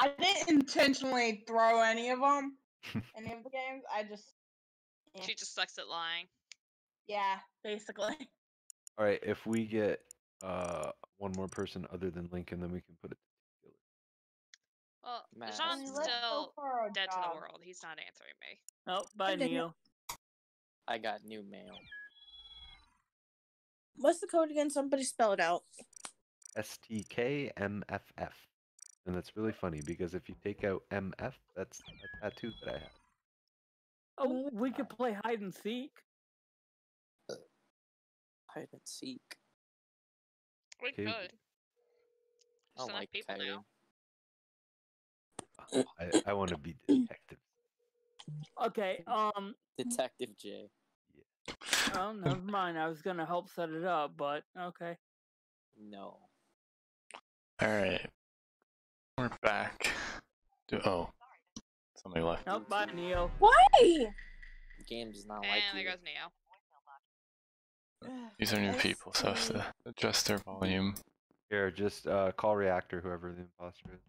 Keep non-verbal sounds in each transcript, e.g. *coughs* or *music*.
I didn't intentionally throw any of them, *laughs* any of the games. I just, eh, She just sucks at lying. yeah, basically. *laughs* All right, if we get uh one more person other than Lincoln, then we can put it together. Well, Matt. Jean's still for a dead to the world. He's not answering me. Oh, bye, did it. Neil. I got new mail. What's the code again? Somebody spell it out. STKMFF. And that's really funny because if you take out MF, that's a tattoo that I have. Oh, we could play hide and seek. Hide and seek. We Okay. could. I don't enough like people kiting. now. I, I want to be detective. Okay, um, Detective J. oh, *laughs* never mind. I was gonna help set it up, but okay. No. Alright. We're back. Do- oh. Somebody left. Oh, bye, Neil. Why? The game does not like And you. there goes Neo. These are new Let's people, so I have to adjust their volume. Here, just uh, call reactor, whoever the imposter is.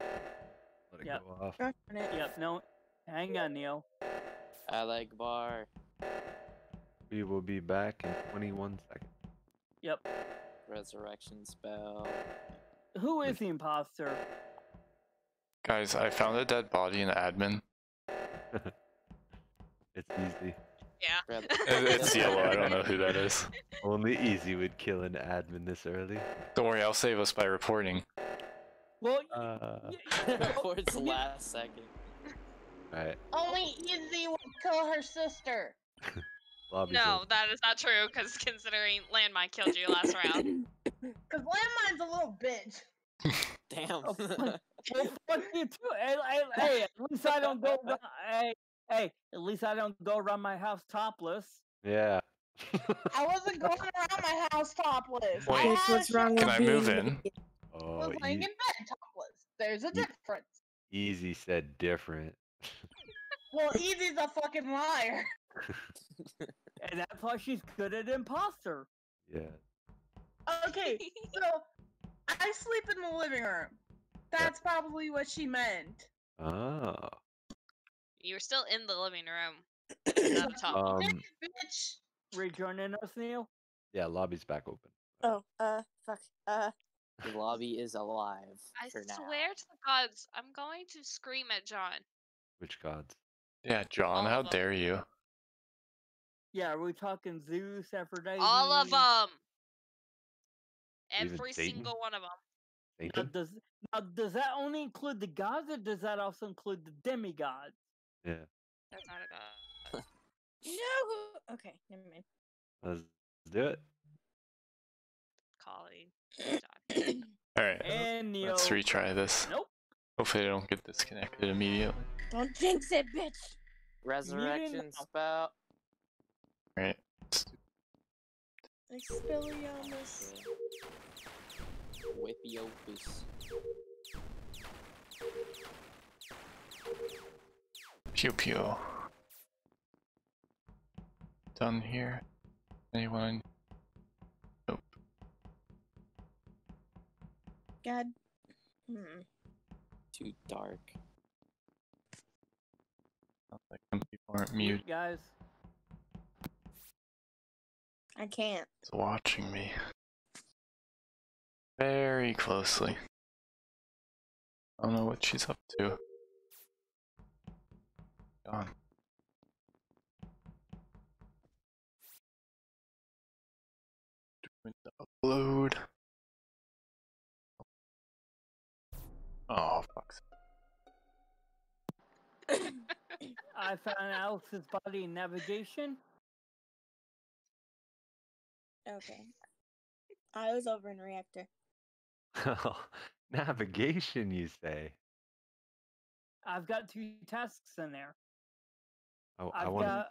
Let it Yep. go off. Yep, no. Hang on, Neil. I like bar. We will be back in 21 seconds. Yep. Resurrection spell. Who is the imposter? Guys, I found a dead body in admin. *laughs* it's easy. Yeah. *laughs* It's yellow, I don't know who that is. *laughs* Only easy would kill an admin this early. Don't worry, I'll save us by reporting. Well, Uh, y- y- Towards the last second. alright, Only Easy would kill her sister. Lobby's No, open. that is not true, because considering Landmine killed you last round. *coughs* Cause Landmine's a little bitch. *laughs* Damn. Oh, *laughs* well, fuck you too. Hey, hey, hey, at least I don't go. *laughs* Around, hey, hey, at least I don't go around my house topless. Yeah. I wasn't going around my house topless. Wait. I what's actually wrong Can with I move in? naked. oh, was laying e- in bed topless. There's a difference. easy said different. Well, Easy's a fucking liar. And that's why she's good at imposter. yeah. Okay, *laughs* so I sleep in the living room. That's probably what she meant. Oh. You were still in the living room. *coughs* Not a top. Um, bitch. Rejoining us, Neil. yeah, lobby's back open. Oh, uh, fuck. Uh, the lobby is alive I for now. swear to the gods, I'm going to scream at John. Which gods? Yeah, John, All how of 'em. dare you? Yeah, are we talking Zeus, Aphrodite? All of them. Every single one of them. Now does now does that only include the gods, or does that also include the demigods? Yeah. That's not a god. *laughs* no. Okay, never mind. Let's do it. Collie. *coughs* Alright, And let's retry this. Nope. Hopefully I don't get disconnected immediately. Don't jinx it, bitch. Resurrection now. spell. Alright. Expelliarmus. Whippy opus. Pew pew. Done here. Anyone? Nope. God. Hmm. Too dark. Sounds like some people aren't mute. guys. I can't. It's watching me. Very closely. I don't know what she's up to. Gone. Doing the upload. Oh, fuck's I found Alex's body in navigation. Okay. I was over in reactor. Oh, *laughs* Navigation, you say? I've got two tasks in there. Oh, I I've want to. got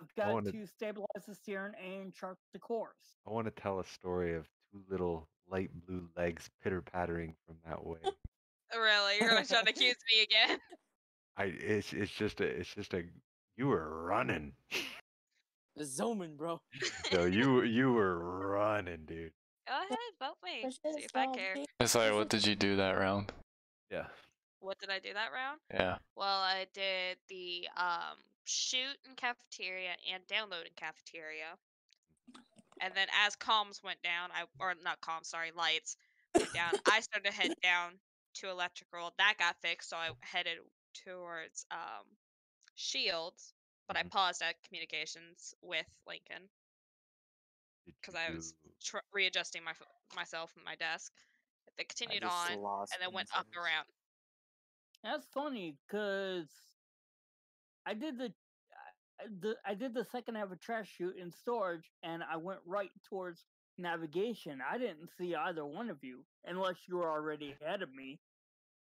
I've got wanna- to stabilize the steering and chart the course. I want to tell a story of two little light blue legs pitter pattering from that way. *laughs* Really? You're gonna try to accuse me again? I it's it's just a it's just a you were running. *laughs* The Zoman, bro. so you *laughs* you were running, dude. Go ahead, vote me. See if I stop, care. please. Sorry, what did you do that round? Yeah. What did I do that round? Yeah. Well, I did the um shoot in cafeteria and download in cafeteria. And then as comms went down, I or not comms, sorry, lights went down. I started to head down to electrical. That got fixed, so I headed towards um shields, but I paused at communications with Lincoln because I was tr- readjusting my myself and my desk. They I continued on and then went up second. around. That's funny because I did the the I did the second half of trash shoot in storage, and I went right towards navigation. I didn't see either one of you unless you were already ahead of me.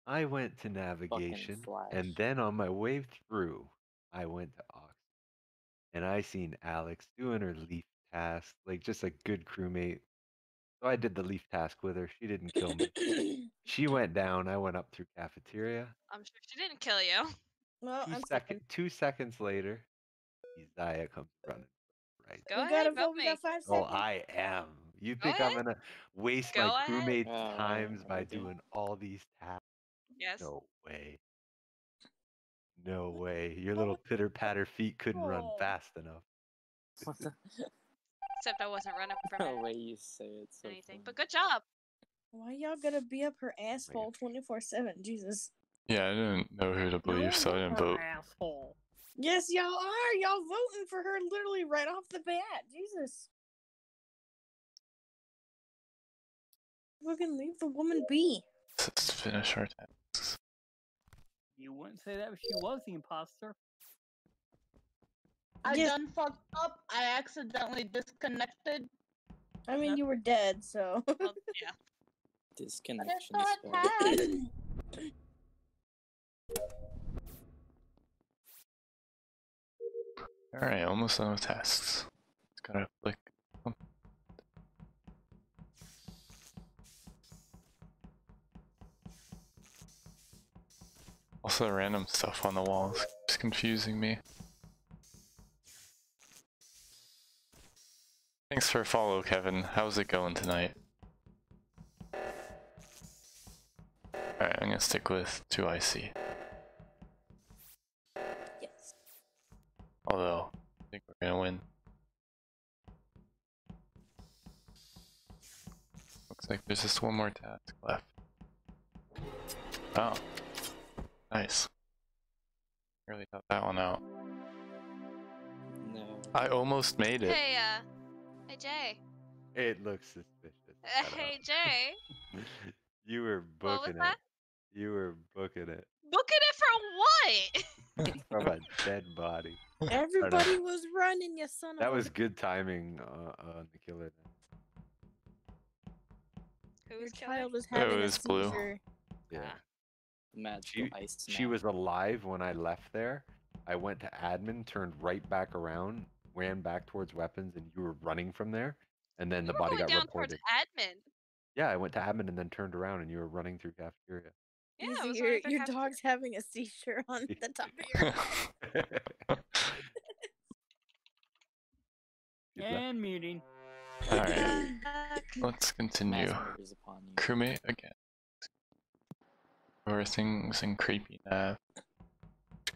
I went to navigation, and then on my way through, I went to Ox, and I seen Alex doing her leaf task, like just a good crewmate. So I did the leaf task with her. She didn't kill me. *coughs* she went down. I went up through cafeteria. I'm sure she didn't kill you. well, Two I'm second, second. two seconds later, Isaiah comes running. Right. Go we ahead, gotta vote vote. Me. got five Oh, seconds. I am. You Go think I'm ahead. gonna waste Go my ahead. crewmates' Oh, times by doing all these tasks? Yes. No way. No way. Your little pitter patter feet couldn't run fast enough. What the *laughs* *laughs* Except I wasn't running from the it- way you say it? So anything. funny. But good job. Why y'all gotta be up her asshole twenty four seven? Jesus. Yeah, I didn't know who to believe, so I didn't vote. Asshole. Yes, y'all are. Y'all voting for her literally right off the bat. Jesus. Fucking leave the woman be. Let's finish our tasks. You wouldn't say that if she was the imposter. I Yes. done fucked up. I accidentally disconnected. I mean, Yep. you were dead, so. Well, oh, *laughs* yeah. Disconnection is it. *laughs* Alright, almost done with tasks. Just gotta click. Also, the random stuff on the walls is confusing me. Thanks for follow, Kevin. How's it going tonight? Alright, I'm gonna stick with 2IC. yes. Although, I think we're gonna win. Looks like there's just one more task left. Oh. Nice. Really got that one out. No. I almost made it. Hey, uh, hey Jay. It looks suspicious. Uh, hey. Jay. *laughs* you were What was booking it. that? You were booking it Booking it for what? *laughs* from a dead body. Everybody was running, you son of That was good timing uh, on the killer. Then. Who Your was killer? child is Oh, having it a was blue. seizure. Yeah. Magical ice She snap. was alive when I left there. I went to admin, turned right back around, ran back towards weapons, and you were running from there. And then You the were body going got down reported. towards admin. Yeah, I went to admin and then turned around, and you were running through cafeteria. Yeah, Easy, was your your cafeteria. dog's having a seizure *laughs* on *laughs* the top of your head. She's. And muting. Alright, *laughs* let's continue. Mask is upon you. Crewmate again. Over things and creepy nav.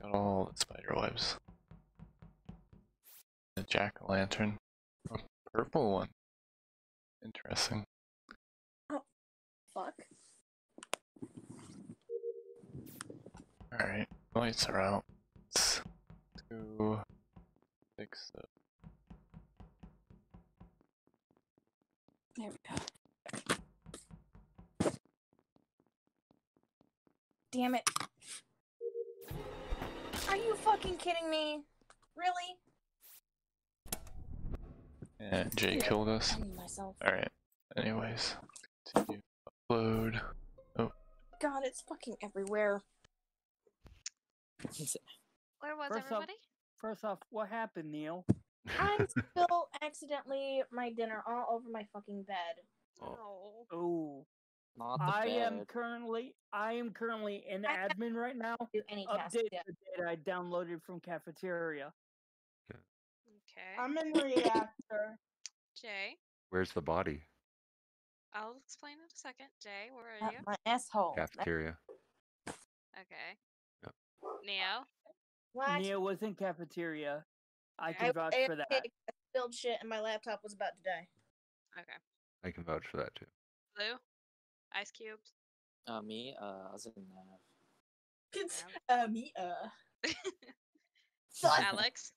Got all the spider webs. A jack o' lantern. A purple one. Interesting. Oh, fuck. Alright, lights are out. Let's go fix the There we go. Damn it. Are you fucking kidding me? Really? Yeah, Jay killed us. I need myself. Alright, anyways. Continue. Upload. Oh. God, it's fucking everywhere. Where was First off- everybody? First off, what happened, Neil? I *laughs* spilled accidentally my dinner all over my fucking bed. Oh. Oh, Not the I am currently I am currently in I admin right now. Do any task Update yet. the data I downloaded from cafeteria. Okay. I'm in reactor. *coughs* Jay. Where's the body? I'll explain in a second. Jay, where are Not you? my asshole. Cafeteria. Okay. Yep. Neo. What? Nia was in cafeteria. I I- can vouch for that. I spilled shit and my laptop was about to die. Okay. I can vouch for that too. Blue. Ice cubes. Uh, me, uh, I was in Nav. It's uh, me, uh. *laughs* *laughs* Alex.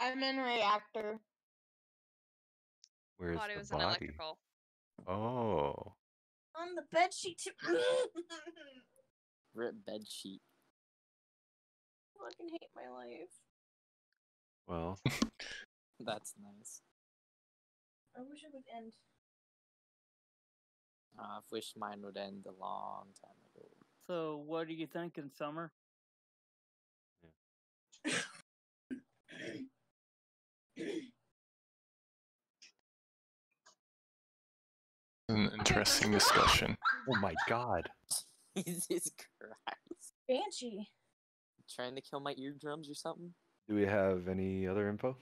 I'm in reactor. Where's Thought it the was an electrical. Oh. On the bed sheet too. *laughs* Rip bed sheet. fucking hate my life. Well, That's nice. I wish it would end. Uh, I wish mine would end a long time ago. So, what are you thinking, Summer? An interesting discussion. oh my god. *laughs* Jesus Christ. Banshee. Trying to kill my eardrums or something? Do we have any other info?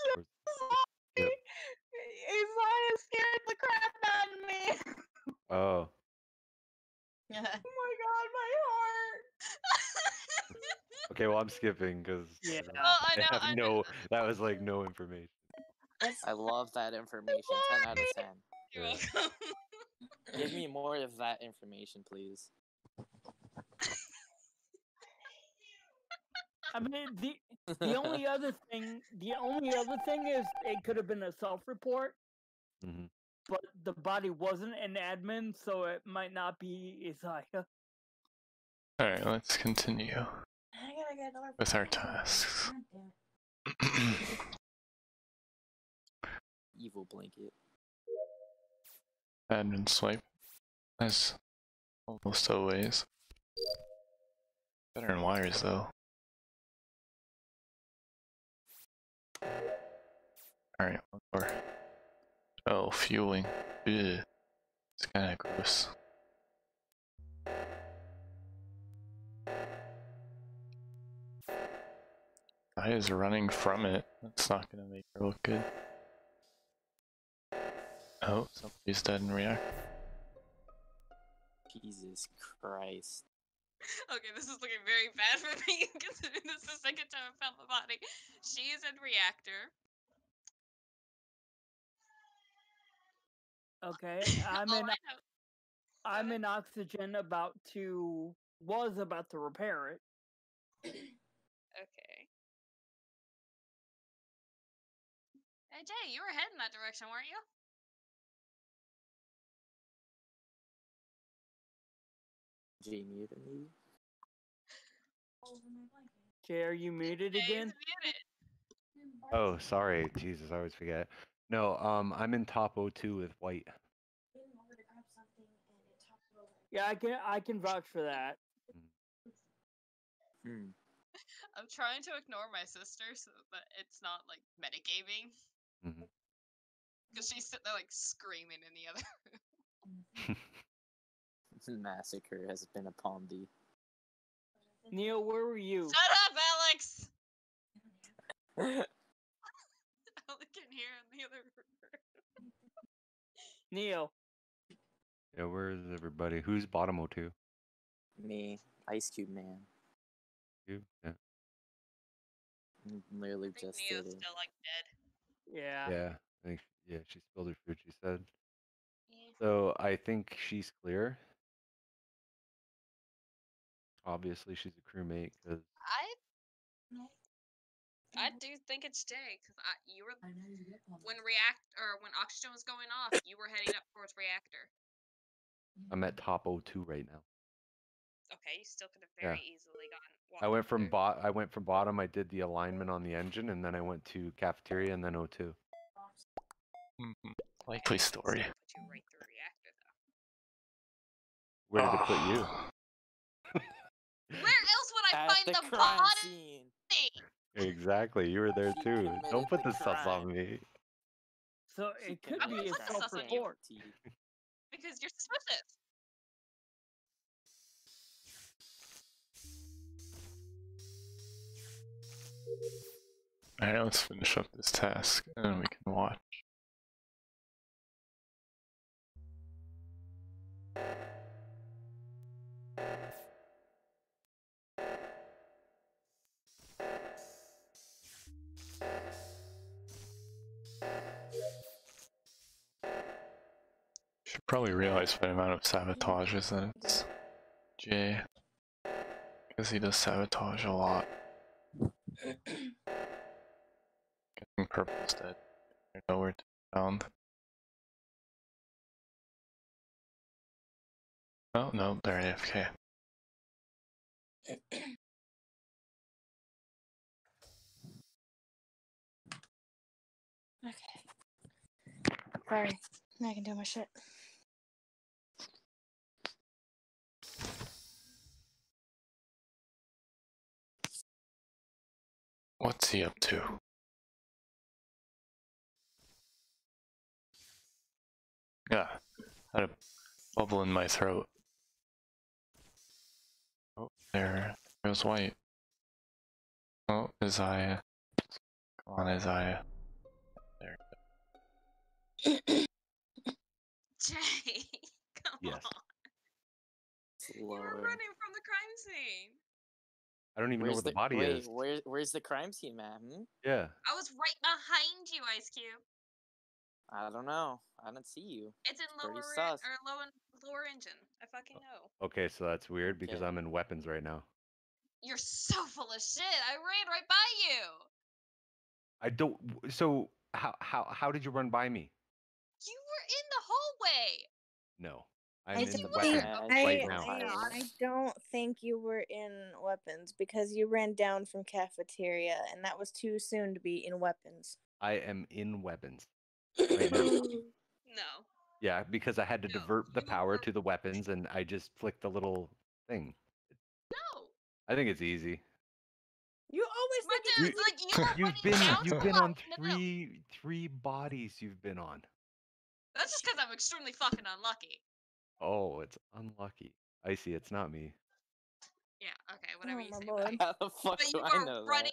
*laughs* Or- Yep. Isaiah scared the crap out of me. Oh. Oh my god, my heart. *laughs* Okay, well I'm skipping because Yeah. Well, *laughs* I I know. have I know. no. That was like *laughs* no information. I love that information. 10 out of 10. You're Yeah. welcome. Give me more of that information, please. I mean, the the only other thing, the only other thing is it could have been a self-report, Mhm. But the body wasn't an admin, so it might not be Isaiah. Alright, let's continue I gotta get another. with our tasks. God damn it. *coughs* Evil blanket. Admin swipe. As almost always. Better in wires though. Alright, one more. Oh, fueling. Ugh. It's kinda gross. Guy is running from it. That's not gonna make her look good. Oh, somebody's dead in react. Jesus Christ. Okay, this is looking very bad for me *laughs* considering this is the second time I found the body. She is in reactor. Okay, *laughs* I'm oh, in. I know- I'm in oxygen, about to was about to repair it. *clears throat* Okay. Hey Jay, you were heading that direction, weren't you? G muted me. Oh, Jay, are you muted Jay's again? muted. Oh, sorry. Jesus, I always forget. No, um, I'm in top 02 with white. Yeah, I can. I can vouch for that. Hmm. I'm trying to ignore my sister so that it's not like metagaming. Because she's sitting there like screaming in the other *laughs* Massacre has been upon thee. Neil, where were you? Shut up, Alex! Alex *laughs* can hear in the other room. Neil, Yeah, where is everybody? Who's bottom 02? Me, Ice Cube Man. You? Yeah. Mm, Literally I think just Neo's did it. still like dead. yeah. Yeah. I think, yeah, she spilled her food, she said. Yeah. So I think she's clear. Obviously, she's a crewmate because I I do think it's Jay because I you were when react or when oxygen was going off, you were heading up towards reactor. I'm at top O2 right now. Okay, you still could have Yeah. very easily gotten. I went from bot. I went from bottom. I did the alignment on the engine, and then I went to cafeteria, and then 02. Mhm. Likely story. Put you right through reactor though. Where did it put you? Ah. Where else would I At find the the, body? scene. Exactly. You were there too. Don't put the the sus on me. So it could I'm be a put the sus you. self-report. T. Because you're suspicious. Alright, let's finish up this task and then we can watch. Probably realize the amount of sabotages that it's Jay. Because he does sabotage a lot. Getting purple's dead. They're nowhere to be found. Oh no, they're AFK. Okay. Sorry. Now I can do my shit. What's he up to? Yeah, had a bubble in my throat. Oh, there goes white. Oh, Isaiah. Come on, Isaiah. There. *laughs* Jay, *laughs* come Yes. on. You were running from the crime scene. I don't even know Where's where the, body wait, is. Where, where's the crime scene, man? Hmm? Yeah. I was right behind you, Ice Cube. I don't know. I don't see you. It's in Pretty lower sus. or low en- lower engine. I fucking know. Okay, so that's weird because Okay. I'm in weapons right now. You're so full of shit. I ran right by you. I don't. So how how how did you run by me? You were in the hallway. No, I'm I in don't the think- I, right. I, I don't think you were in weapons because you ran down from cafeteria and that was too soon to be in weapons. I am in weapons. Right now. *coughs* No. Yeah, because I had to No, divert the power to the weapons, and I just flicked the little thing. No. I think it's easy. You always My look at dude, me like you were You've been down you've been on left. No, no. three three bodies. You've been on. That's just because I'm extremely fucking unlucky. Oh, it's unlucky. I see. It's not me. Yeah. Okay. Whatever Oh, you say. buddy. *laughs* How the fuck But do you I were know running.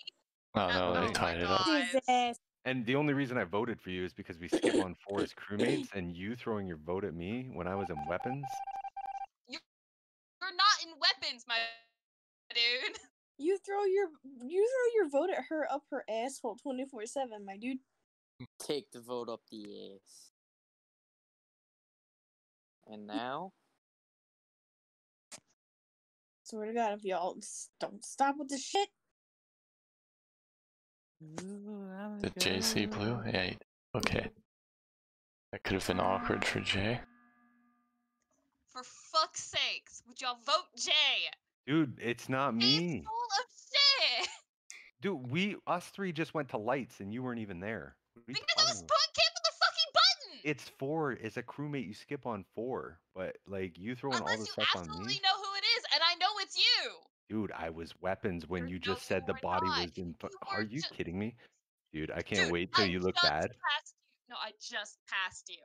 Oh no, Oh they my tied it up. God. his. And the only reason I voted for you is because we skip on four as crewmates, and you throwing your vote at me when I was in weapons. You're not in weapons, my dude. *laughs* You throw your you throw your vote at her up her asshole twenty four seven, my dude. that? Take the vote up the ass. And now? Swear to God, if y'all don't stop with this shit. Did JC blue? Yeah. Okay. That could have been awkward for Jay. For fuck's sakes, would y'all vote Jay? Dude, it's not He's me. full of shit. Dude, we us three just went to lights, and you weren't even there. What are you Because I was talking put about? can't put the fucking button. It's four. It's a crewmate, you skip on four, but like you throwing all Unless the you stuff on absolutely me. know who it is, and I know it's you. Dude, I was weapons when you no, just said you the body not. was in. You Are you kidding me? Dude, I can't Dude, wait till I you look bad. You. No, I just passed you.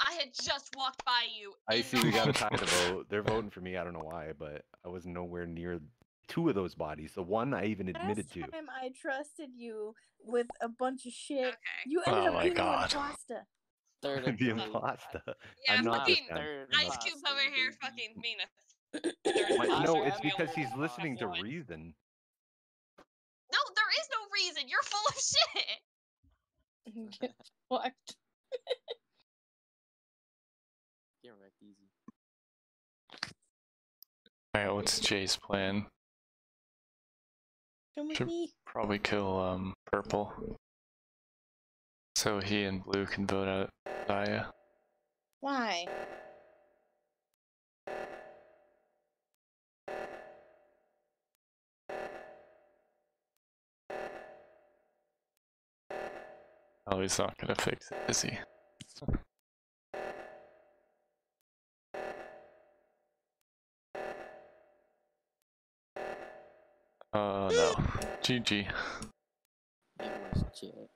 I had just walked by you. I see the we got a tie to vote. They're voting for me. I don't know why, but I was nowhere near two of those bodies. The one I even admitted Last to. time I trusted you with a bunch of shit, Okay. you ended Oh up my being God. an imposter. Third *laughs* the of the imposter. Yeah, I'm not fucking time. Third Ice Cube over here fucking *coughs* being a. My- no, it's because he's listening to reason. No, there is no reason. You're full of shit. *laughs* Get fucked. Get wrecked easy. Alright, what's Jay's plan? Come with Sure. me. Probably kill um purple. So he and blue can vote out Daya. Why? Oh, he's not gonna fix it, is he? *laughs* Oh no. GG. It was Jay.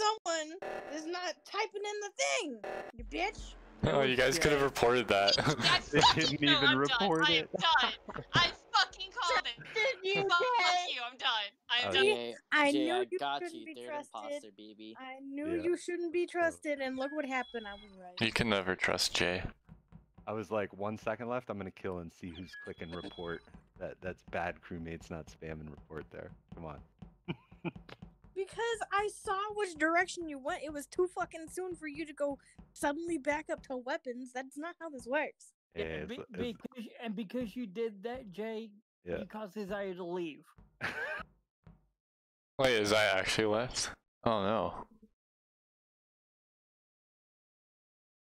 Someone is not typing in the thing. You bitch. Oh, you guys could have reported that. I *laughs* They didn't no, even I'm report done. I am done. I fucking *laughs* called it. Did you, Fuck you. I'm done. Uh, I am Oh, done. Jay, I Jay, knew I you got couldn't you. be Third trusted. imposter, baby. I knew Yeah. you shouldn't be trusted, and look what happened. I was right. you can never trust Jay. I was like, one second left. I'm gonna kill and see who's clicking report. That that's bad crewmates, not spam and report there. Come on. Because I saw which direction you went. It was too fucking soon for you to go suddenly back up to weapons. That's not how this works. Yeah, Yeah, it's, be- it's- because and because you did that, Jay, Yeah. you caused Isaiah to leave. *laughs* Wait, is I actually left? Oh no.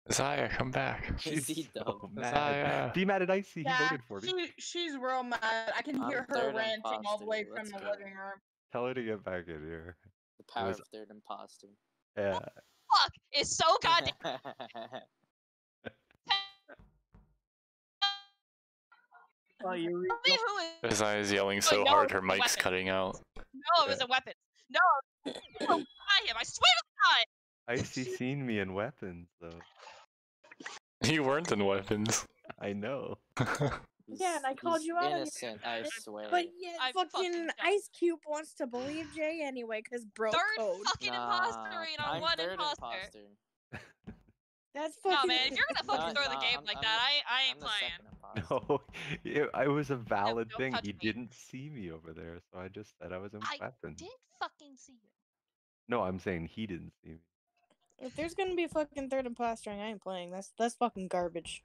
Isaiah, come back. She's he so mad. Isaiah. Be mad at Icy. He Yeah, voted for me. she, she's real mad. I can I'm hear her third ranting all the way from let's the go. living room. Tell her to get back in here. The power was- of third imposter. Yeah. Fuck is so *laughs* goddamn. *laughs* Oh, you re- Believe who is? Isaiah's yelling so no, hard her mic's weapon. cutting out. No, it was a weapon. No, *laughs* no, by him. I swear to God. Icy seen me in weapons though. *laughs* You weren't in weapons. I know. *laughs* Yeah, and I called he's you out innocent, I swear. But yeah, I'm fucking fucking. Ice Cube wants to believe Jay anyway, cause bro Third code. fucking imposter rate on I'm one third imposter. imposter. That's No, fucking. man, if you're gonna fucking No, throw the game I'm- like I'm that, the- I, I I'm ain't playing. *laughs* No, it, I was a valid don't thing. touch He me. didn't see me over there, so I just said I was in I weapons. Did fucking see you. No, I'm saying he didn't see me. If there's gonna be a fucking third imposter, I ain't playing. That's that's fucking garbage.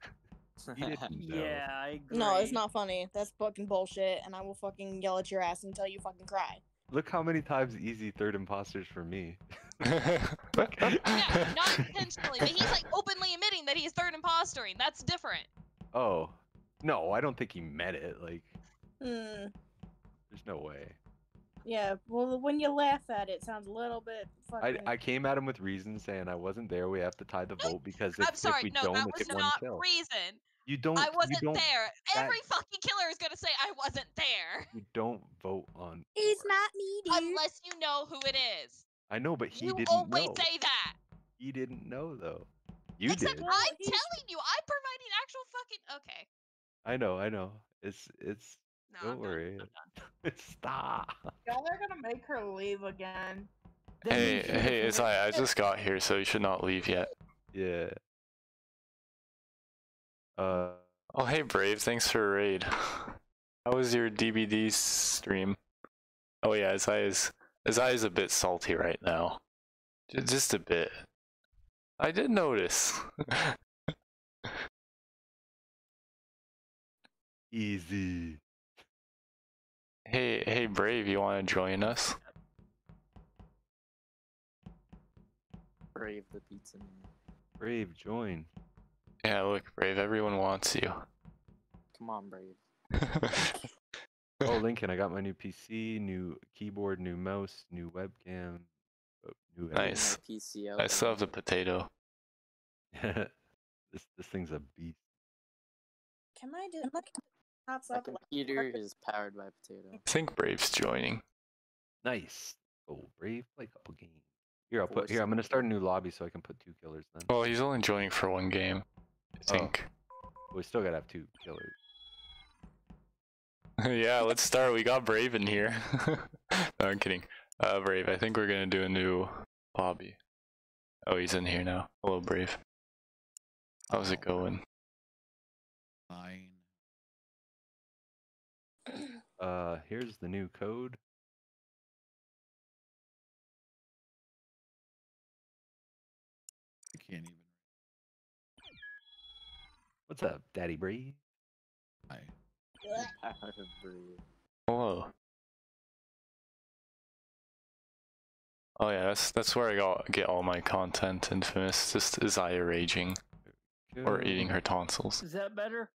He didn't know. yeah, *laughs* I agree. No, it's not funny. That's fucking bullshit, and I will fucking yell at your ass until you fucking cry. Look how many times easy third imposters for me. *laughs* Yeah, not intentionally, but he's like openly admitting that he's third impostering. That's different. Oh, no, I don't think he meant it. Like, Hmm. there's no way. Yeah. Well, when you laugh at it, it sounds a little bit I, fucking. I came at him with reasons saying I wasn't there. We have to tie the *laughs* vote because if, I'm sorry, if we no, don't, that it's was get one not kill. reason. You don't. I wasn't don't, there. that- Every fucking killer is gonna say I wasn't there. You don't vote on. It's four. not me, dude. Unless you know who it is. I know, but he you didn't always know. say that. He didn't know though. You Except did. Well, I'm telling you, I'm providing actual fucking okay. I know. I know. It's it's. No, don't I'm done, worry. I'm done. *laughs* Stop. Y'all are gonna make her leave again. Then hey, hey, have Isaiah, I just got here, so you should not leave yet. Yeah. Uh. Oh, hey, Brave, thanks for raid. *sighs* How was your DBD stream? Oh yeah, Isaiah's Isaiah's a bit salty right now. J- Just a bit. I did notice. *laughs* Easy. Hey, hey, Brave, you want to join us? Brave the pizza man. Brave, join. Yeah, look, Brave, everyone wants you. Come on, Brave. *laughs* Oh, Lincoln, I got my new PC, new keyboard, new mouse, new webcam, uh, new Nice. PC I still have the potato. *laughs* this this thing's a beast. Can I just pops My up? like- computer is powered by potato. I think Brave's joining. Nice. Oh, Brave, play a couple games. Here, I'll put here. I'm gonna start a new lobby so I can put two killers then. Well, he's only joining for one game. I Oh. think. We still gotta have two killers. *laughs* yeah, let's start. We got Brave in here. *laughs* no, I'm kidding. Uh, Brave, I think we're gonna do a new lobby. Oh, he's in here now. Hello, Brave. How's it going? Uh, here's the new code. I can't even. What's up, Daddy Brave? I, Power of Brave. Hello. Oh yeah, that's that's where I got get all my content. Infamous, just Isaiah raging or eating her tonsils. Is that better?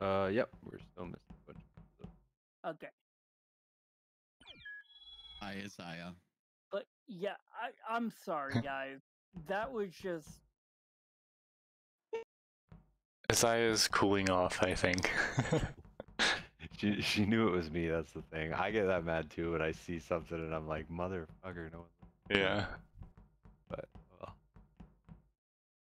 Uh, yep, we're still missing. a bunch of stuff. Okay. I Isaiah. But yeah, I I'm sorry, *laughs* guys. that was just Isaiah's cooling off, I think. *laughs* She she knew it was me. That's the thing. I get that mad too when I see something and I'm like, motherfucker, no one. yeah. But well,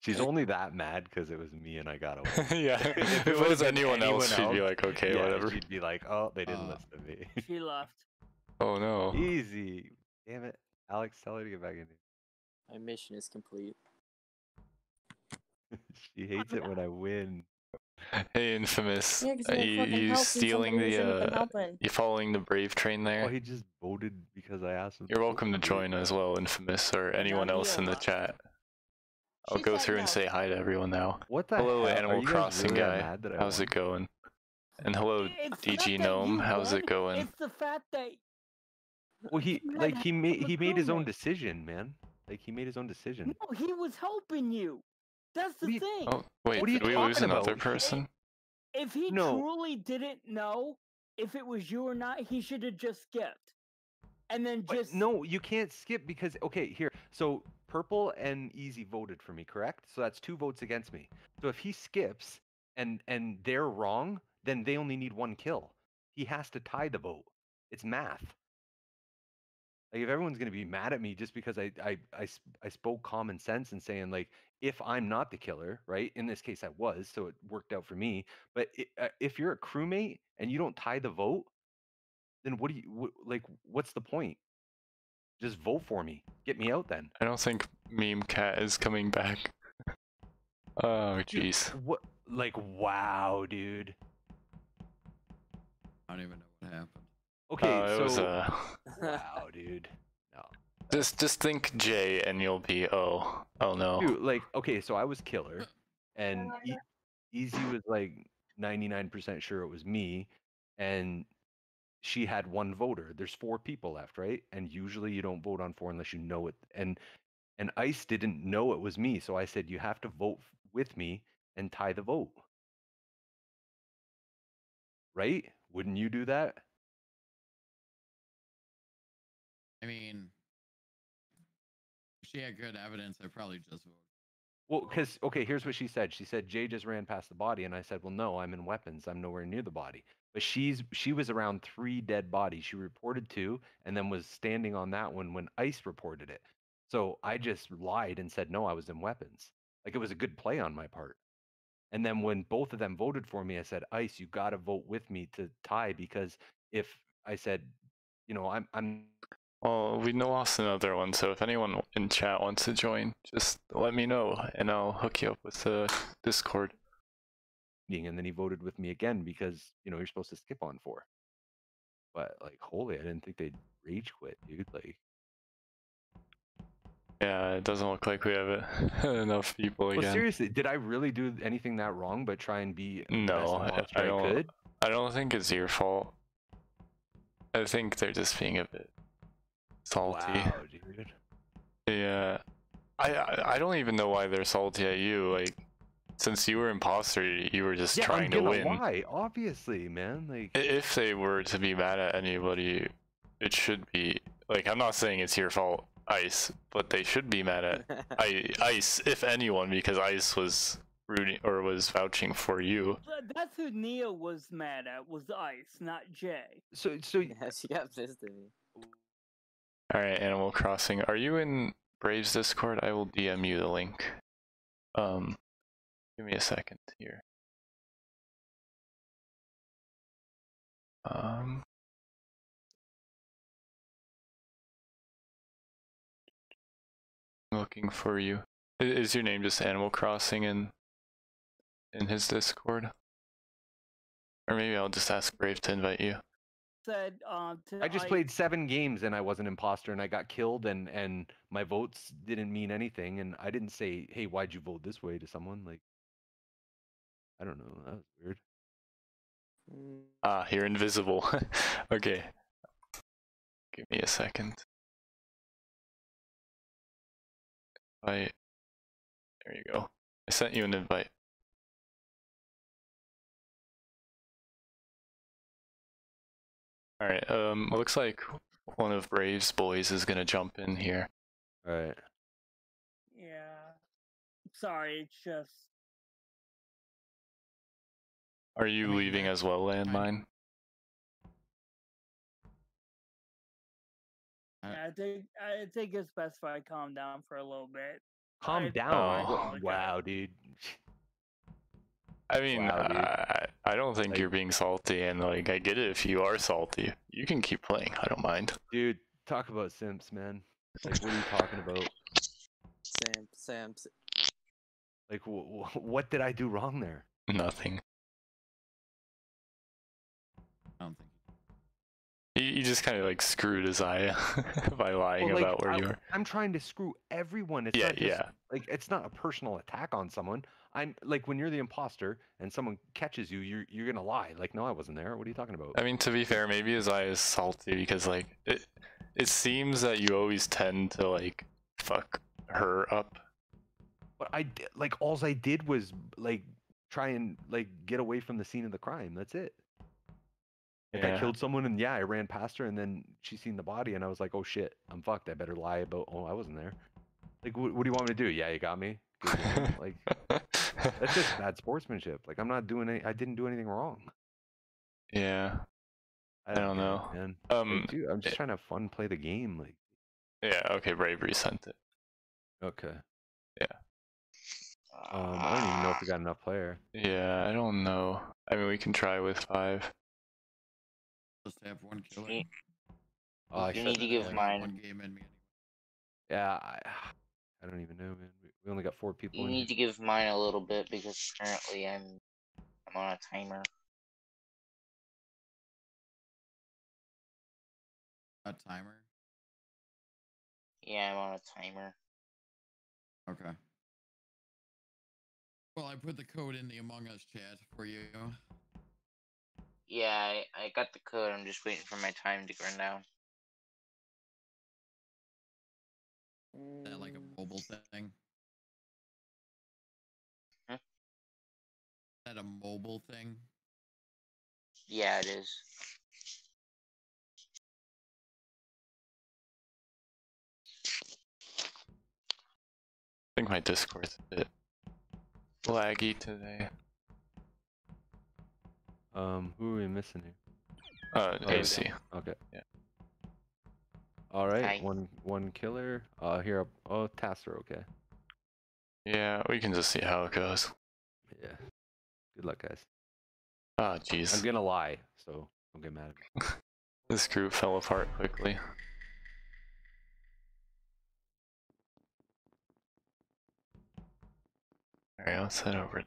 she's only that mad because it was me and I got *laughs* away. yeah. *laughs* If If it it was been anyone else, anyone she'd be like, okay, yeah, whatever. She'd be like, oh, they didn't Uh, listen to me. *laughs* she left. Oh no. Easy. Damn it, Alex, tell her to get back in here. My mission is complete. she hates it when I win. Hey, infamous. Yeah, 'cause uh, you you won't fucking you stealing the shouldn't have been uh, helping. you following the brave train there? Well, he just voted because I asked him. You're to welcome to join as well, infamous, or anyone else in the Nania. chat. I'll She go said through and say hi to everyone now. What the Hello, hell? Are Animal Crossing really guy. mad that I How's it going? And hello, It's DG Gnome. How's it going? It's the fact that Well, he like he made he made his own decision, man. Like he made his own decision. no, he was helping you. That's the What do you- thing. Oh, wait, What are you did we lose talking another person? If he No. truly didn't know if it was you or not, he should have just skipped. And then But just no, you can't skip because okay, here. So purple and easy voted for me, correct? So that's two votes against me. So if he skips and and they're wrong, then they only need one kill. He has to tie the vote. It's math. Like if everyone's gonna be mad at me just because I, I I I spoke common sense and saying like if I'm not the killer, right? In this case, I was, so it worked out for me. But i uh, if you're a crewmate and you don't tie the vote, then what do you wh- like? What's the point? Just vote for me. Get me out then. I don't think Meme Cat is coming back. *laughs* Oh, jeez. What? Like, wow, dude. I don't even know what happened. Okay, Uh, it so was uh, wow, dude. No, just just think J and you'll be oh oh no. dude. Like, okay, so I was killer, and e- Easy was like ninety nine percent sure it was me, and she had one voter. There's four people left, right? And usually you don't vote on four unless you know it. And and Ice didn't know it was me, so I said you have to vote with me and tie the vote. Right? Wouldn't you do that? I mean, if she had good evidence, I probably just voted. Well, because okay, here's what she said. She said Jay just ran past the body, and I said, "Well, no, I'm in weapons. I'm nowhere near the body." But she's she was around three dead bodies. She reported two, and then was standing on that one when Ice reported it. So I mm-hmm. just lied and said, "No, I was in weapons." Like it was a good play on my part. And then when both of them voted for me, I said, "Ice, you got to vote with me to tie because if I said, you know, I'm I'm Well, we lost another one, so if anyone in chat wants to join, just let me know and I'll hook you up with the Discord. Meeting," and then he voted with me again because you know you're supposed to skip on four. But like, holy, I didn't think they'd rage quit, dude. Like. Yeah, it doesn't look like we have *laughs* enough people Well, again. seriously, did I really do anything that wrong but try and be No, I- I I, don't- could? I don't think it's your fault. I think they're just being a bit salty. Wow, dude. Yeah, I, I I don't even know why they're salty at you. Like, since you were imposter, you were just Yeah, trying I'm to gonna win. Why? Obviously, man. Like, If they were to be mad at anybody, it should be like I'm not saying it's your fault, Ice, but they should be mad at *laughs* I, Ice, if anyone, because Ice was rooting or was vouching for you. That's who Nia was mad at was Ice, not Jay. so, so *laughs* yeah, she got pissed at me. All right, Animal Crossing. Are you in Braves Discord? I will DM you the link. Um, give me a second here. Um. Looking for you. Is your name just Animal Crossing in in his Discord? Or maybe I'll just ask Brave to invite you. Said uh, to I just Ice- played seven games and I was an imposter and I got killed and and my votes didn't mean anything and I didn't say, hey, why'd you vote this way to someone? Like, I don't know. That was weird. Mm, Ah, you're invisible. *laughs* okay. Give me a second. I. There you go. I sent you an invite. Alright, um, looks like one of Brave's boys is gonna jump in here. All right. Yeah. Sorry, it's just Are you mean, leaving as well, Landmine? Uh, I think I think it's best if I calm down for a little bit. Calm I- down. I Wha- wow, dude. I mean, Wow, dude. I, I don't think Like- you're being salty, and like, I get it if you are salty. You can keep playing, I don't mind. Dude, talk about simps, man. Like, what are you talking about? Sam, Sam, Like, wh- wh- what did I do wrong there? Nothing. I don't think. You, you just kind of like screwed Isaiah *laughs* by lying Well, like, about where I, you were. I'm trying to screw everyone. It's Yeah, not just, yeah. Like, it's not a personal attack on someone. I'm like, when you're the imposter and someone catches you, you're you're gonna lie. Like, no, I wasn't there. What are you talking about? I mean, to be fair, maybe Isaiah is salty because like it, it seems that you always tend to like fuck her up. But I di- like, alls I did was like try and like get away from the scene of the crime. That's it. Like I killed someone and yeah, I ran past her and then she seen the body and I was like, oh shit, I'm fucked. I better lie about. Oh, I wasn't there. Like, what, what do you want me to do? Yeah, you got me. *laughs* Like, that's just bad sportsmanship. Like, I'm not doing any. I didn't do anything wrong. yeah. I don't get it, know. man. Like, Um. dude, I'm just it- trying to have fun, play the game. Like, Yeah. Okay. Bravery sent it. okay. Yeah. Um, I don't even know if we got enough player. Yeah. I don't know. I mean, we can try with five. Just have one killer. You- Oh, I You should- need to give Like, mine. One game in me. anyway. Yeah, I, *sighs* I don't even know, man. We, we only got four people. You in need here. to give mine a little bit because currently I'm I'm on a timer. A timer. Yeah, I'm on a timer. Okay. Well, I put the code in the Among Us chat for you. Yeah, I, I got the code. I'm just waiting for my time to run down. Is that like a mobile thing? Huh? Is that a mobile thing? Yeah, it is. I think my Discord's a bit laggy today. Um, who are we missing here? Uh, Oh, yeah. AC. Okay. Yeah. All right, Hi. one one killer. Uh, here. Oh, Tasser. Okay. Yeah, we can just see how it goes. Yeah. Good luck, guys. Ah, jeez. I'm gonna lie, so don't get mad at me. *laughs* This group fell apart quickly. Alright, let's head over.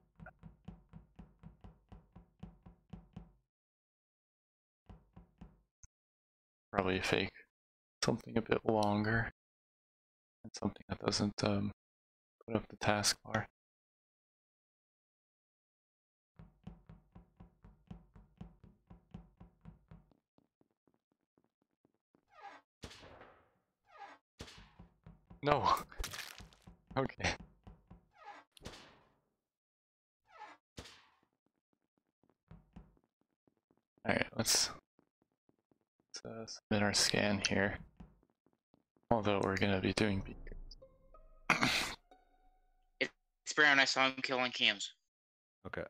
Probably a fake something a bit longer. And something that doesn't um put up the taskbar. No. *laughs* Okay. Alright, let's, let's uh, submit our scan here. Although we're gonna be doing beacons. It's Brown. I saw him killing cams. Okay.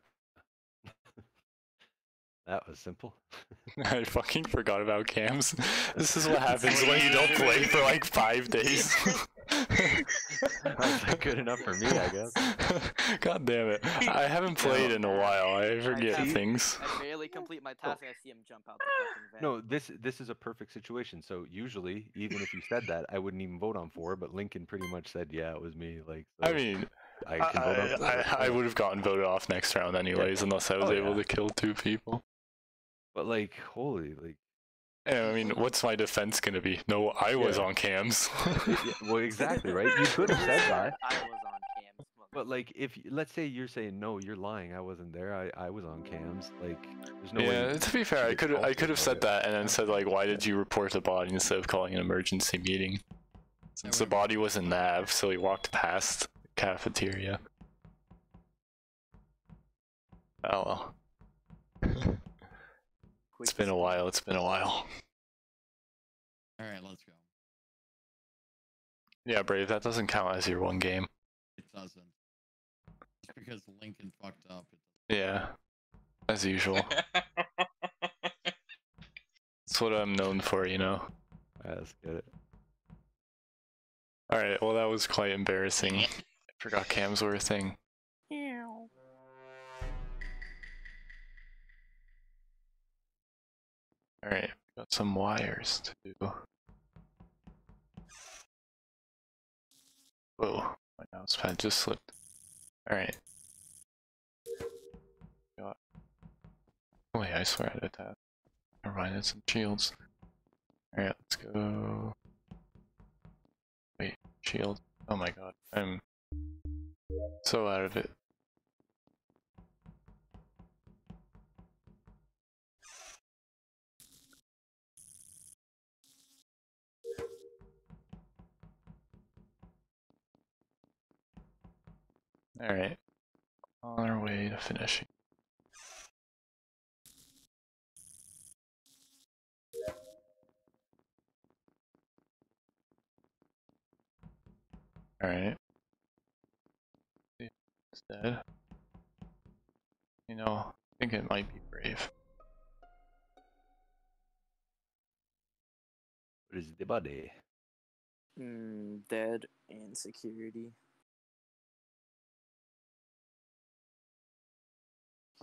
That was simple. *laughs* *laughs* I fucking forgot about cams. *laughs* This is what happens when you don't play for like five days. That's good enough for me, I guess. God damn it. I haven't played in a while. I forget can't- things. I barely complete my oh. task. I see him jump out the fucking van. No, this this is a perfect situation. So usually, even if you said that, I wouldn't even vote on four. But Lincoln pretty much said, "Yeah, it was me." Like, so I mean, I I, can vote on four. I, I would have gotten voted off next round anyways, unless I was Oh, able yeah. to kill two people. But like, holy, like, And I mean, um what's my defense gonna be? No, I was Yeah. on cams. yeah, well, *laughs* exactly, right? You could have *laughs* said that. I was on cams. But like, if let's say you're saying no, you're lying. I wasn't there. I, I was on cams. Like, there's no way. yeah, you- to be fair, I could I could have said that and then said like, why did you report the body instead of calling an emergency meeting? Since the body was in Nav, so he walked past the cafeteria. Oh well. It's been a while. It's been a while. All right, let's go. Yeah, Brave. That doesn't count as your one game. It doesn't. Just because Lincoln fucked up. Yeah, as usual. *laughs* That's what I'm known for, you know. Yeah, let's get it. All right. Well, that was quite embarrassing. I forgot cams were a thing. All right, got some wires to do. Whoa, my mouse pad just slipped. Alright. Oh wait, I swear I did that. Never mind, it's some shields. Alright, let's go. Wait, shield. Oh my god, I'm so out of it. Alright. On our way to finishing. Alright. It's dead. You know, I think it might be brave. What is the body? Mm, dead and security.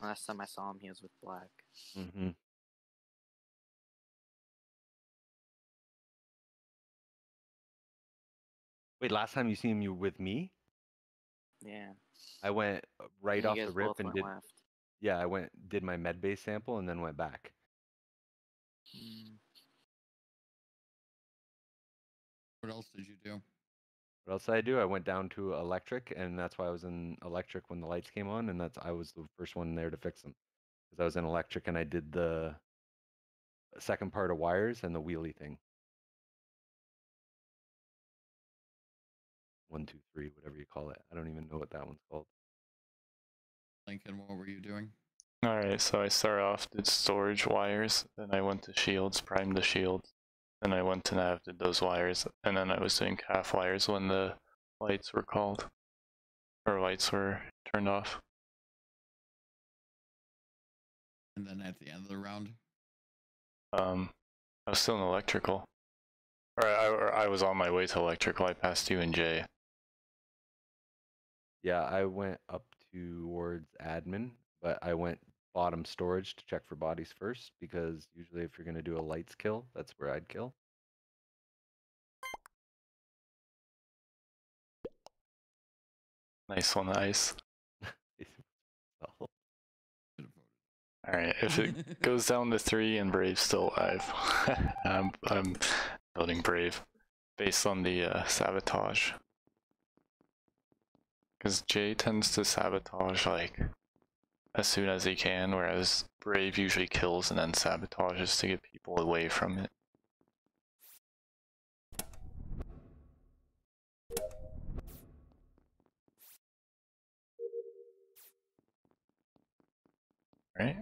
Last time I saw him, he was with Black. Mm-hmm. Wait, last time you seen him, you with me? Yeah. I went uh, right You off the rip and did. left. Yeah, I went did my med base sample and then went back. Mm, What else did you do? What else did I do? I went down to electric, and that's why I was in electric when the lights came on, and that's I was the first one there to fix them because I was in electric and I did the second part of wires and the wheelie thing. One, two, three, whatever you call it. I don't even know what that one's called. Lincoln, what were you doing? Alright, so I started off, did storage wires, then I went to shields, primed the shields, then I went to nav, did those wires, and then I was doing caf wires when the lights were called. Or lights were turned off. And then at the end of the round, Um, I was still in electrical. Or I, or I was on my way to electrical, I passed you and Jay. Yeah, I went up towards admin, but I went bottom storage to check for bodies first because usually if you're gonna do a lights kill, that's where I'd kill. Nice on the ice. *laughs* So, should have voted. Alright, if it *laughs* goes down to three and Brave's still alive, *laughs* I'm, I'm voting Brave based on the uh, sabotage. Because Jay tends to sabotage like as soon as he can, whereas Brave usually kills and then sabotages to get people away from it. Right?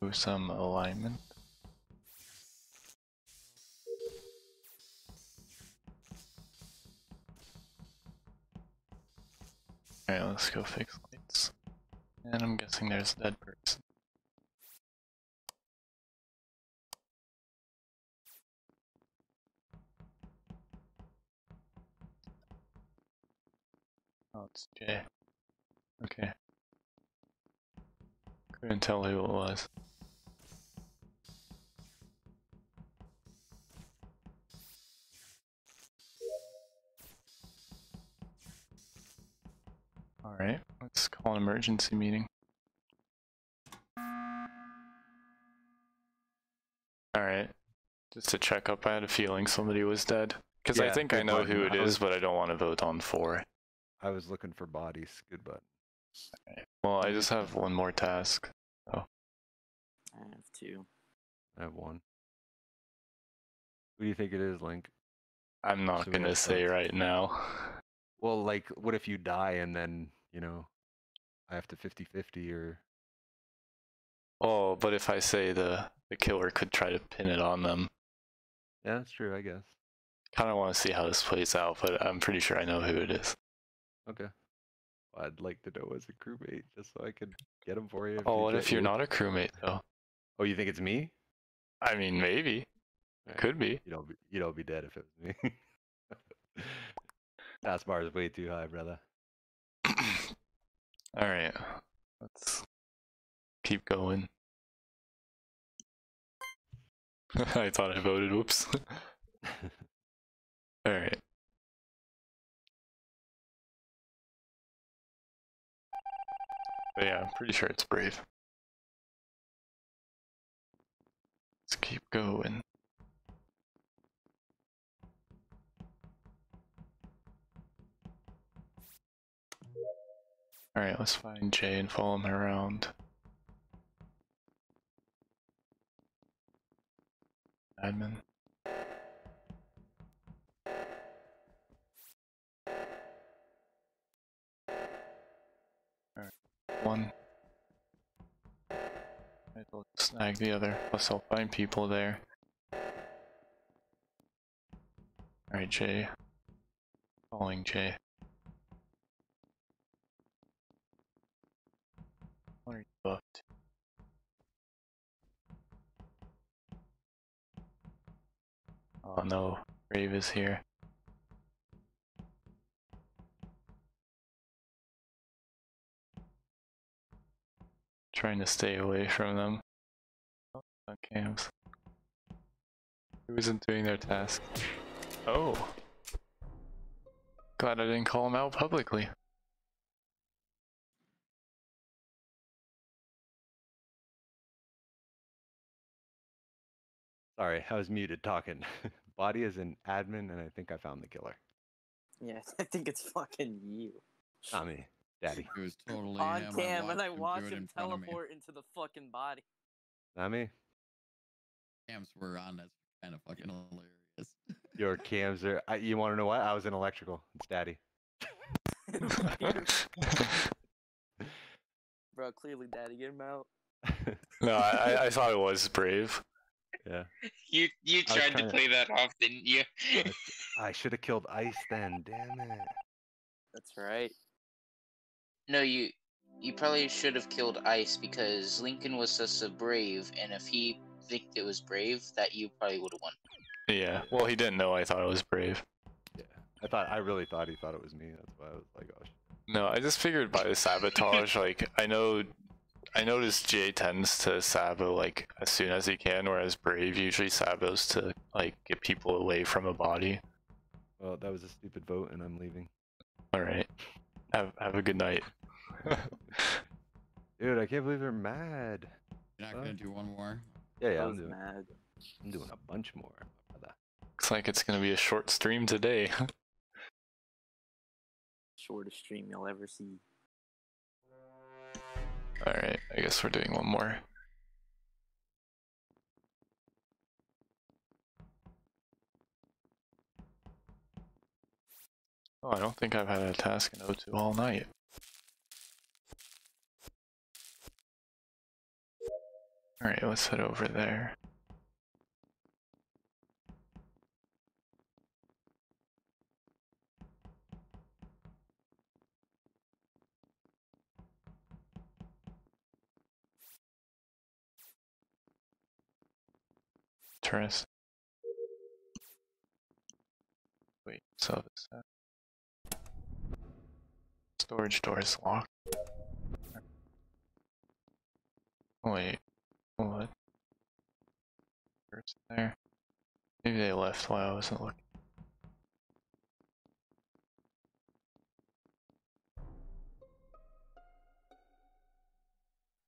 Do some alignment. Alright, let's go fix. And I'm guessing there's a dead person. Oh, it's Jay. Okay. Couldn't tell who it was. Alright, let's call an emergency meeting. Alright, just to check up, I had a feeling somebody was dead. Because I think I know button. who it is, I was- but I don't want to vote on four. I was looking for bodies. Good button. Well, I just have one more task. I have two. I have one. Who do you think it is, Link? I'm not So gonna say right now. Well, like, what if you die and then, you know, I have to 50 50 or. Oh, but if I say the the killer could try to pin it on them, Yeah, that's true, I guess. kind of want to see how this plays out. But I'm pretty sure I know who it is. Okay. Well, I'd like to know as a crewmate just so I could get him for you. Oh, you what if you're you- not a crewmate though? Oh, you think it's me? I mean, maybe. Alright, Could be. You don't be, you don't be dead if it was me. *laughs* Task bar is way too high, brother. All right, let's keep going. *laughs* I thought I voted, whoops. *laughs* All right. But yeah, I'm pretty sure it's brave. Let's keep going. Alright, let's find Jay and follow him around. Admin. Alright, one. Let's snag the other, plus I'll find people there. Alright, Jay. Following Jay. Up? Oh no, Brave is here. Trying to stay away from them. Oh, cams. Who isn't doing their task? Oh. Glad I didn't call him out publicly. Sorry, I was muted talking. *laughs* Body is an admin, and I think I found the killer. Yes, *laughs* I think it's fucking you. Not me, Daddy. It was totally On him. cam, and I watched watched him in front of me. teleport into the fucking body. Not me. Cams were on. That's kind of fucking hilarious. Your *laughs* cams are. I, you want to know what? I was in electrical. It's Daddy. Bro, clearly daddy, get him out. no, I, I- I thought it was Brave. Yeah. You you tried to trying play that off, didn't you? I should have killed Ice then. Damn it. That's right. no, you you probably should have killed Ice because Lincoln was such a brave, and if he think it was brave, that you probably would have won. Yeah, well, he didn't know I thought it was Brave. Yeah. I thought. I really thought he thought it was me. That's why I was like, oh. No, I just figured by the sabotage, *laughs* like, I know. I noticed Jay tends to sabo like as soon as he can, whereas Brave usually sabos to like get people away from a body. Well, that was a stupid vote, and I'm leaving. All right, have have a good night. *laughs* Dude, I can't believe they're mad. You're not Huh? gonna do one more. Yeah, I yeah, I'm was doing. mad. I'm doing a bunch more. Looks like it's gonna be a short stream today. *laughs* Shortest stream you'll ever see. All right, I guess we're doing one more. Oh, I don't think I've had a task in O2 all night. Alright, let's head over there. Interesting. Wait, so is that uh, storage door is locked? Wait, what? Person there? Maybe they left while I wasn't looking.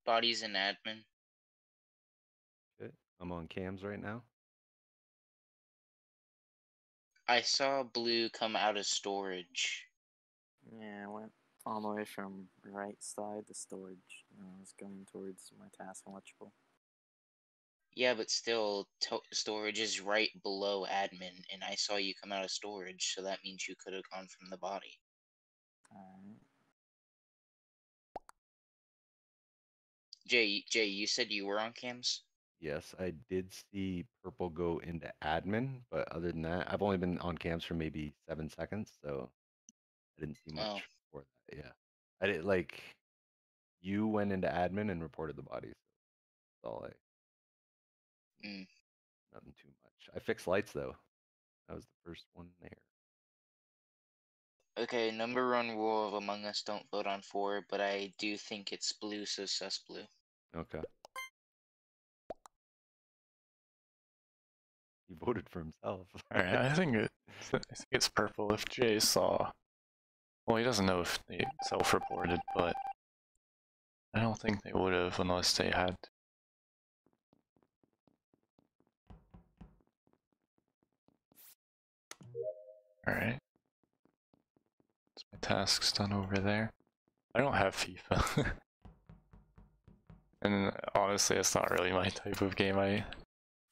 Bodies and admin. Shit. I'm on cams right now. I saw blue come out of storage. Yeah, I went all the way from right side to storage. And I was going towards my task electrical. Yeah, but still, to- storage is right below admin, and I saw you come out of storage, so that means you could have gone from the body. Alright. Jay, Jay, you said you were on cams. Yes, I did see purple go into admin, but other than that, I've only been on cams for maybe seven seconds, so I didn't see much Oh. before that. Yeah, I did like you went into admin and reported the bodies. That's all I. Mm. Nothing too much. I fixed lights though. That was the first one there. Okay, number one rule of Among Us: don't vote on four, but I do think it's blue, so sus blue. Okay. Voted for himself. *laughs* Alright, I think it. I think it's purple if Jay saw. Well, he doesn't know if they self-reported, but I don't think they would have unless they had. Alright. That's my tasks done over there. I don't have FIFA. *laughs* and honestly, it's not really my type of game. I,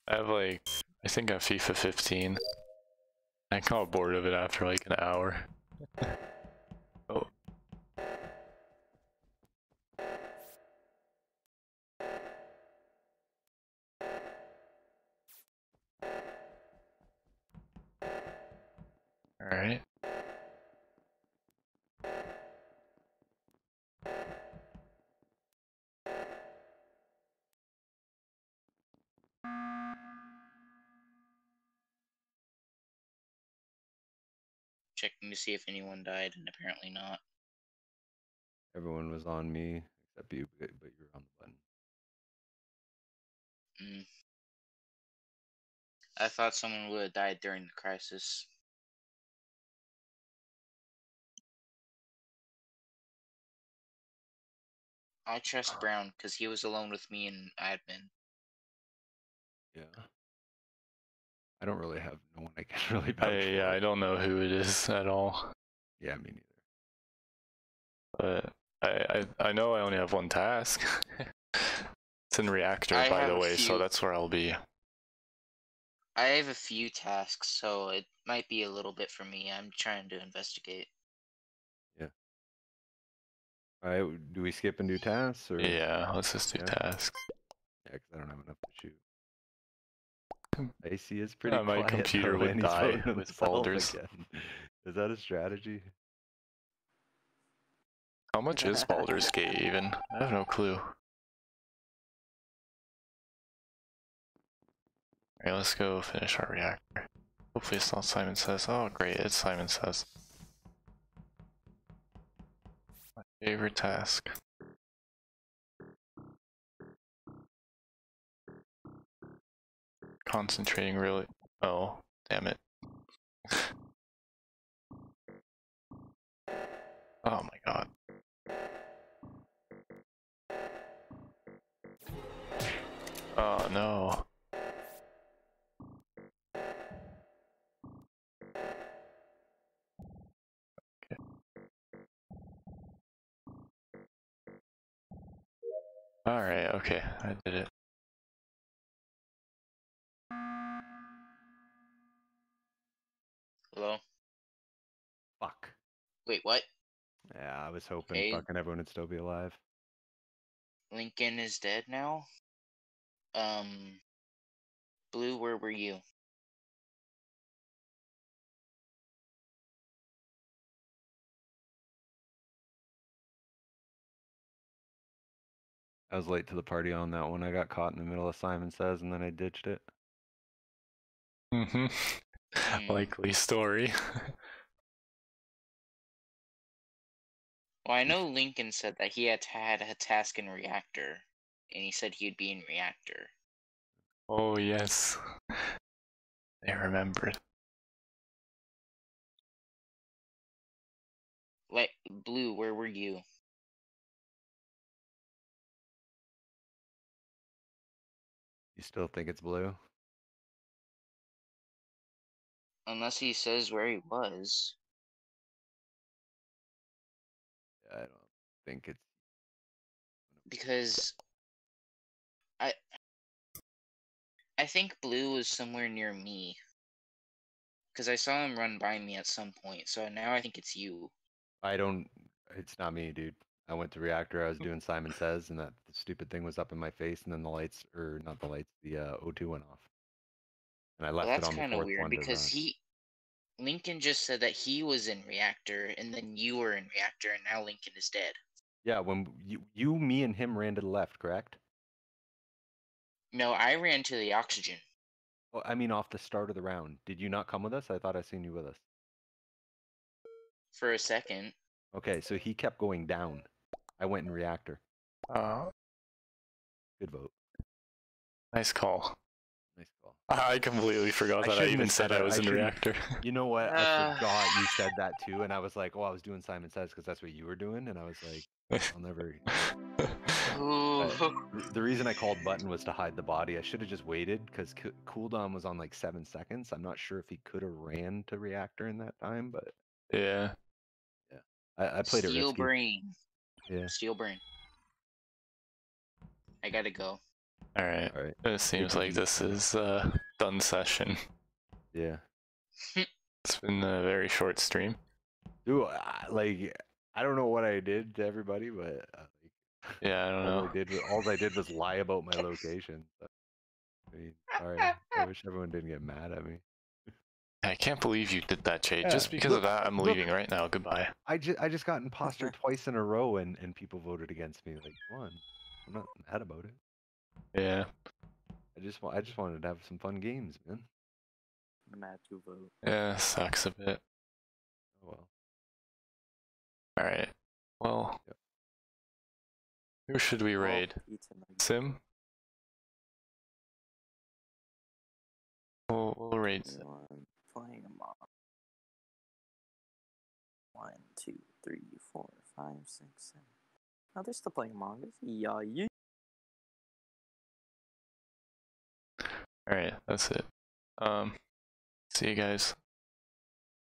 I have like, I think have FIFA 15. I got bored of it after like an hour. *laughs* oh. Alright. Checking to see if anyone died, and apparently not. Everyone was on me except you, but you were on the button. Mm. I thought someone would have died during the crisis. I trust *sighs* Brown because he was alone with me in admin. Yeah. I don't really have no one I can *laughs* really I, vouch yeah. I don't know who it is *laughs* at all. Yeah, me neither. But I, I, I know I only have one task. *laughs* it's in reactor, I by the a way, so that's where I'll be. I have a few tasks, so it might be a little bit for me. I'm trying to investigate. Yeah. Alright, do we skip and do tasks or Yeah, let's just do Yeah. tasks. Yeah, 'cause I don't have enough to shoot. AC is pretty Yeah, my quiet *laughs* computer though, would and die with himself Baldur's. again. Is that a strategy? How much is Baldur's Gate even? I have no clue. Alright, let's go finish our reactor. Hopefully it's not Simon Says. Oh great, it's Simon Says. My favorite task. Concentrating really. Oh, damn it. Oh my god. Oh no. Alright, okay, I did it. Hello? Fuck. Wait, what? Yeah, I was hoping Okay. fucking everyone would still be alive. Lincoln is dead now? Um. Blue, where were you? I was late to the party on that one. I got caught in the middle of Simon Says and then I ditched it. Mm-hmm. Hmm. *laughs* *laughs* Mm. Likely story. *laughs* Well, I know Lincoln said that he had had a task in Reactor, and he said he'd be in Reactor. oh yes. I remembered. Like, Blue, where were you? You still think it's blue? Unless he says where he was. I don't think it's Because I I think Blue was somewhere near me. Because I saw him run by me at some point, so now I think it's you. I don't it's not me, dude. I went to reactor, I was doing Simon Says and that stupid thing was up in my face and then the lights or not the lights, the uh, O2 went off. And I Well, left that's it on the kind of weird because he Lincoln just said that he was in Reactor, and then you were in Reactor, and now Lincoln is dead. Yeah, when you, you, me, and him ran to the left, correct? No, I ran to the oxygen. Well, I mean, off the start of the round. Did you not come with us? I thought I seen you with us. for a second. Okay, so he kept going down. I went in reactor. Uh, Good vote. nice call. Nice call. I completely forgot I that I even said said I was I in shouldn't- reactor. *laughs* You know what? I Uh. forgot you said that too, and I was like, "Oh, I was doing Simon Says because that's what you were doing," and I was like, "I'll never." *laughs* the reason I called button was to hide the body. I should have just waited because c- cooldown was on like seven seconds. I'm not sure if he could have ran to reactor in that time, but Yeah. I, I played it Steel brain. Yeah. Steel brain. I gotta go. All right. All right. It seems like this is uh done session. Yeah. It's been a very short stream. Dude, I, like I don't know what I did to everybody, but uh, like, Yeah, I don't all know. I did all I did was lie about my location. So, I mean, sorry. I wish everyone didn't get mad at me. I can't believe you did that, Jade. Yeah, Just because look- of that, I'm look- leaving right now. Goodbye. I just I just got imposter twice in a row, and and people voted against me. Like, one, I'm not mad about it. Yeah. I just wa- I just wanted to have some fun games, man. Mad to vote. Yeah, sucks a bit. Oh well. All right. Well, Yep. who should we raid? Sim? We'll, we'll raid Sim. Anyone playing Among One, two, three, four, five, six, seven. Oh, they're still playing Among Us. Yeah, yeah. All right, that's it. Um, see you guys.